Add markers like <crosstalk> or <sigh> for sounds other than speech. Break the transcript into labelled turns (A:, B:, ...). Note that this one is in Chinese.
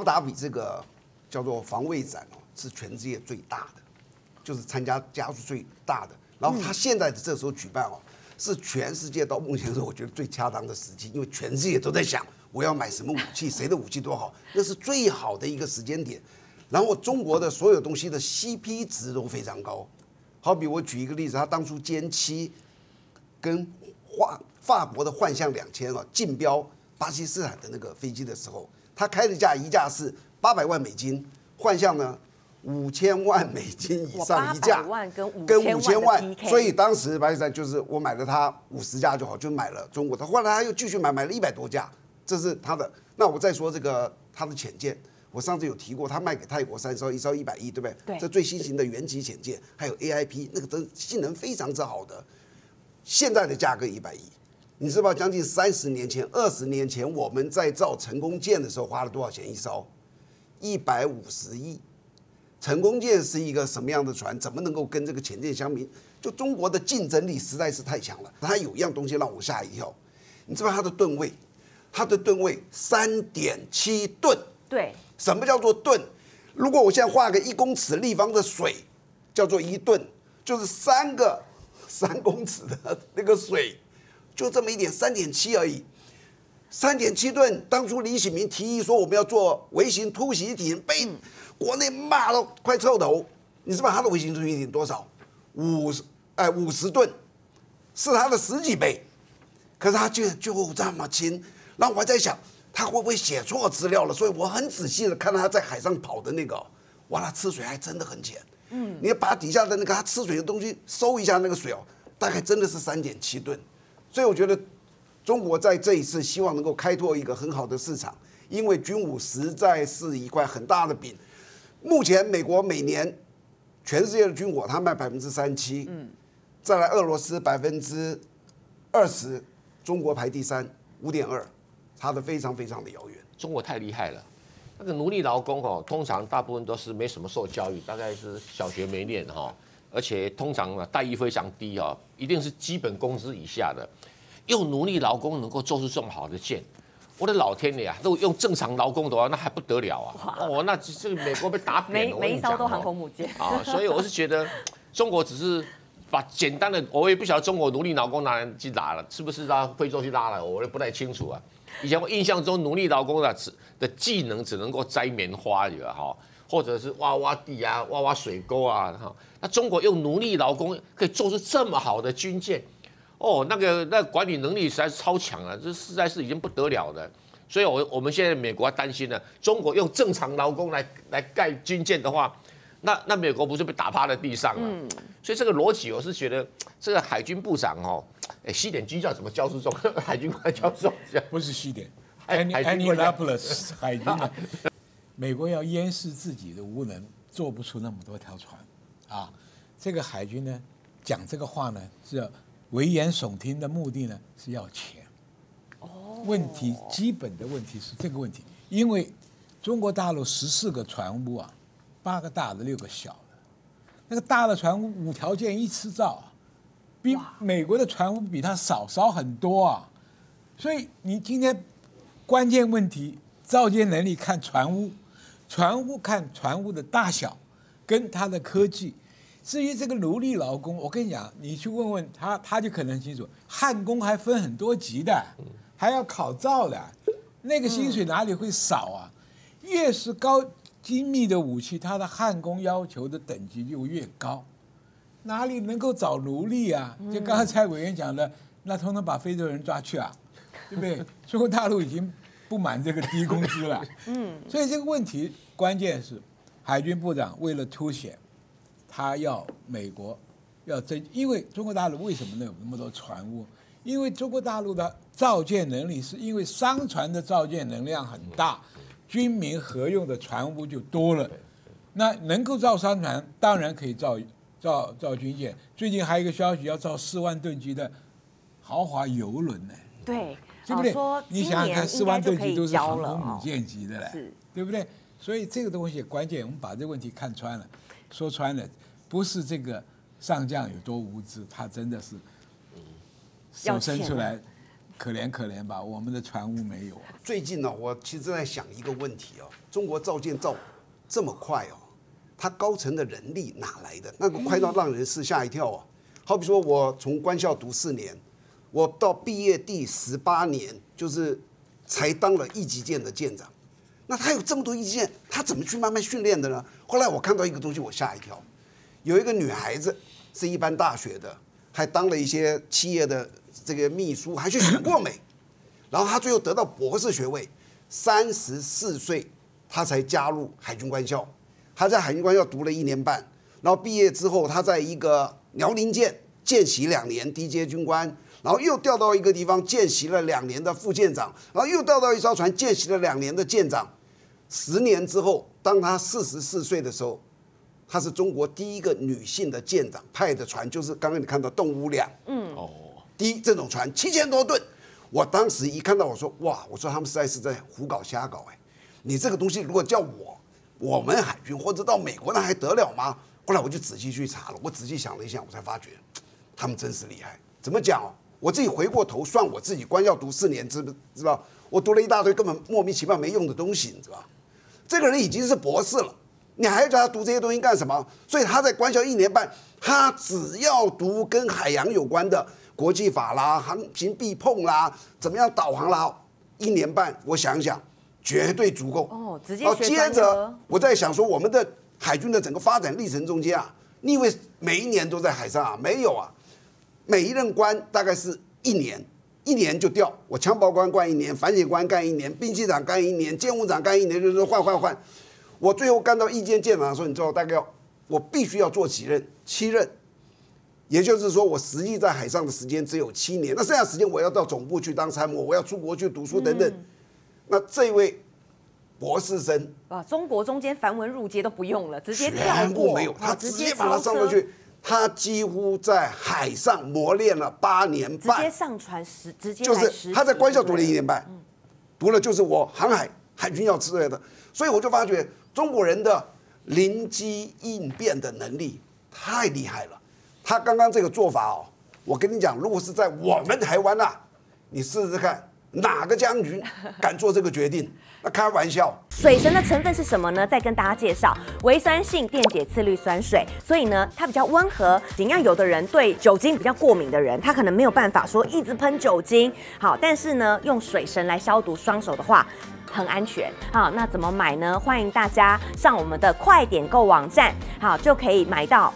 A: 布达比这个叫做防卫展哦，是全世界最大的，就是参加家数最大的。然后他现在的这时候举办哦，是全世界到目前为止我觉得最恰当的时机，因为全世界都在想我要买什么武器，谁的武器多好，那是最好的一个时间点。然后中国的所有东西的 CP 值都非常高，好比我举一个例子，他当初歼七跟法法国的幻象两千啊竞标巴基斯坦的那个飞机的时候，他开的价一架是八百万美金，幻象呢五千万美金以上一架，
B: 万跟五
A: 跟五千万，所
B: 以
A: 以当时巴基斯坦就是我买了它五十架就好，就买了中国的，后来他又继续买，买了一百多架，这是他的。那我再说这个他的潜舰，我上次有提过，他卖给泰国三艘，一艘一百亿，对不对？
B: 对
A: 这最新型的原级潜舰，还有 AIP，那个真性能非常之好的，现在的价格一百亿。你知道将近三十年前、二十年前我们在造成功舰的时候花了多少钱一艘？一百五十亿。成功舰是一个什么样的船？怎么能够跟这个潜舰相比？就中国的竞争力实在是太强了。它有一样东西让我吓一跳，你知道它的吨位？它的吨位三点七吨。
B: 对，
A: 什么叫做吨？如果我现在画个一公尺立方的水，叫做一吨，就是三个三公尺的那个水，就这么一点，三点七而已。三点七吨，当初李喜明提议说我们要做微型突袭艇，被国内骂到快臭头。你知道他的微型突袭艇多少？五十哎五十吨，是他的十几倍。可是他居然就这么轻，然后我还在想他会不会写错资料了，所以我很仔细的看到他在海上跑的那个，哇，他吃水还真的很浅。嗯，你要把底下的那个他吃水的东西收一下，那个水哦，大概真的是三点七吨。所以我觉得中国在这一次希望能够开拓一个很好的市场，因为军武实在是一块很大的饼。目前美国每年全世界的军火，它卖百分之三七，嗯，再来俄罗斯百分之二十，中国排第三，五点二，差的非常非常的遥远。
C: 中国太厉害了，那个奴隶劳工哦，通常大部分都是没什么受教育，大概是小学没念哈，而且通常呢待遇非常低啊，一定是基本工资以下的。用奴隶劳工能够做出这么好的剑，我的老天爷啊！如果用正常劳工的话，那还不得了啊！哦，那这个美国被打扁
B: 每
C: 了。
B: 每一艘都航空母舰。
C: 啊，所以我是觉得中国只是把简单的，我也不晓得中国奴隶劳工拿人去拉了，是不是到非洲去拉了，我也不太清楚啊。以前我印象中奴隶劳工的只的技能只能够摘棉花去了哈，或者是挖挖地啊、挖挖水沟啊哈。那中国用奴隶劳工可以做出这么好的军舰，哦，那个那管理能力实在是超强啊，这实在是已经不得了的。所以我，我们现在美国担心了，中国用正常劳工来来盖军舰的话，那那美国不是被打趴在地上了？所以这个逻辑，我是觉得这个海军部长哦，哎，西点军校怎么教书中 <laughs> 海军官教授？
D: 不是西点
C: 海海军国家
D: ，Annapolis 海军的。<laughs> 美国要掩饰自己的无能，做不出那么多条船啊。这个海军呢，讲这个话呢，是要危言耸听的目的呢，是要钱。哦，问题基本的问题是这个问题，因为中国大陆十四个船坞啊，八个大的，六个小的，那个大的船坞五条舰一次造啊，比美国的船坞比它少少很多啊。所以你今天关键问题，造舰能力看船坞，船坞看船坞的大小跟它的科技。至于这个奴隶劳工，我跟你讲，你去问问他，他就可能清楚。焊工还分很多级的，还要考照的，那个薪水哪里会少啊？越是高精密的武器，它的焊工要求的等级就越高，哪里能够找奴隶啊？就刚才委员讲的，那通通把非洲人抓去啊，对不对？中国大陆已经不满这个低工资了，<laughs> 嗯，所以这个问题关键是海军部长为了凸显。他要美国要增，因为中国大陆为什么能有那么多船坞？因为中国大陆的造舰能力是因为商船的造舰能量很大，军民合用的船坞就多了。那能够造商船，当然可以造造造军舰。最近还有一个消息，要造四万吨级的豪华游轮呢，
B: 对，
D: 对不对？你想想看，四万吨级都是航
B: 了
D: 空母
B: 哦。
D: 舰级的嘞
B: 是，
D: 对不对？所以这个东西关键，我们把这个问题看穿了，说穿了，不是这个上将有多无知，他真的是
B: 要
D: 手伸出来可怜可怜吧，我们的船坞没有啊。
A: 最近呢，我其实在想一个问题哦，中国造舰造这么快哦，它高层的人力哪来的？那个快到让人是吓一跳哦。好比说我从官校读四年，我到毕业第十八年，就是才当了一级舰的舰长。那他有这么多一级舰，他怎么去慢慢训练的呢？后来我看到一个东西，我吓一跳，有一个女孩子是一般大学的，还当了一些企业的这个秘书，还去选过美。然后他最后得到博士学位，三十四岁他才加入海军官校。他在海军官校读了一年半，然后毕业之后，他在一个辽宁舰见习两年，低阶军官，然后又调到一个地方见习了两年的副舰长，然后又调到一艘船见习了两年的舰长。十年之后，当他四十四岁的时候，他是中国第一个女性的舰长，派的船就是刚刚你看到动物两，嗯
C: 哦，
A: 第一这种船七千多吨，我当时一看到我说哇，我说他们实在是在胡搞瞎搞哎，你这个东西如果叫我我们海军或者到美国那还得了吗？后来我就仔细去查了，我仔细想了一下，我才发觉他们真是厉害。怎么讲哦？我自己回过头算我自己，官要读四年，知不知道？我读了一大堆根本莫名其妙没用的东西，你知道吧？这个人已经是博士了，你还要叫他读这些东西干什么？所以他在官校一年半，他只要读跟海洋有关的国际法啦、航行避碰啦、怎么样导航啦，一年半，我想想，绝对足够。
B: 哦直接
A: 接着我在想说，我们的海军的整个发展历程中间啊，你以为每一年都在海上啊？没有啊，每一任官大概是一年，一年就调。我枪炮官干一年，反检官干一年，兵器长干一年，监务长干一年，就是换换换。我最后干到一舰舰长的时候，你知道大概要我必须要做几任？七任。也就是说，我实际在海上的时间只有七年，那剩下时间我要到总部去当参谋，我要出国去读书等等。那这位博士生
B: 哇，中国中间繁文缛节都不用了，直接跳过，
A: 全部没有，他直接把它
B: 超车
A: 上上去。他几乎在海上磨练了八年半。
B: 直接，上船时，直接
A: 就是他在官校读了一年半，读了就是我航海海军要之类的，所以我就发觉中国人的灵机应变的能力太厉害了。他刚刚这个做法哦，我跟你讲，如果是在我们台湾呐、啊你试试看，哪个将军 <laughs> 敢做这个决定？那开玩笑。
B: 水神的成分是什么呢？再跟大家介绍，微酸性电解次氯酸水，所以呢，它比较温和。尽量有的人对酒精比较过敏的人，他可能没有办法说一直喷酒精。好，但是呢，用水神来消毒双手的话。很安全，好，那怎么买呢？欢迎大家上我们的快点购网站，好，就可以买到